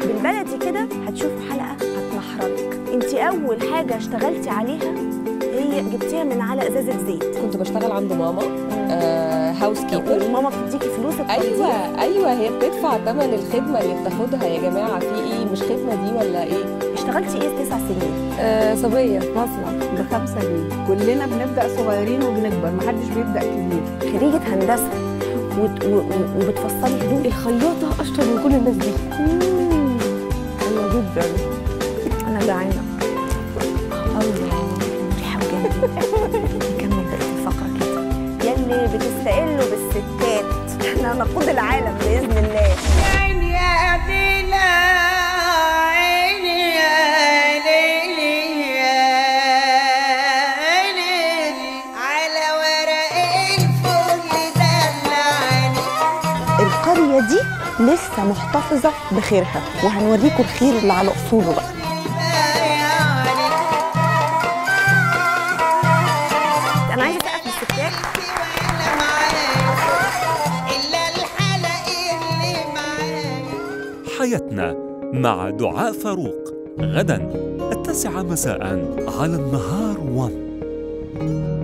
بالبلدي كده هتشوفوا حلقة هتمحرجك انت أول حاجة اشتغلتي عليها هي جبتيها من على إزازة زيت. كنت بشتغل عند ماما آه هاوس كيبر وماما بتديكي فلوس أيوه أيوه هي بتدفع ثمن الخدمة اللي بتاخدها يا جماعة. في إيه؟ مش خدمة دي ولا إيه؟ اشتغلتي إيه تسع سنين؟ آه صبية في مصنع. بخمسة جنيه. كلنا بنبدأ صغيرين وبنكبر محدش بيبدأ كبير. خريجة هندسة. وت- و- و- وبتفصلي هدوم الخياطة أشطر من كل الناس دي. حلوة جدا. أنا جعانة. الله. ريحه وجنبي نكمل بقيه الفقره كده يلي بتستقلوا بالستات. إحنا هنقود العالم بإذن الله. القريه دي لسه محتفظة بخيرها وهنوريكم الخير اللي على أصوله بقى. أنا عايزة اسقف للستات حياتنا مع دعاء فاروق. غدا التاسعة مساء على النهار 1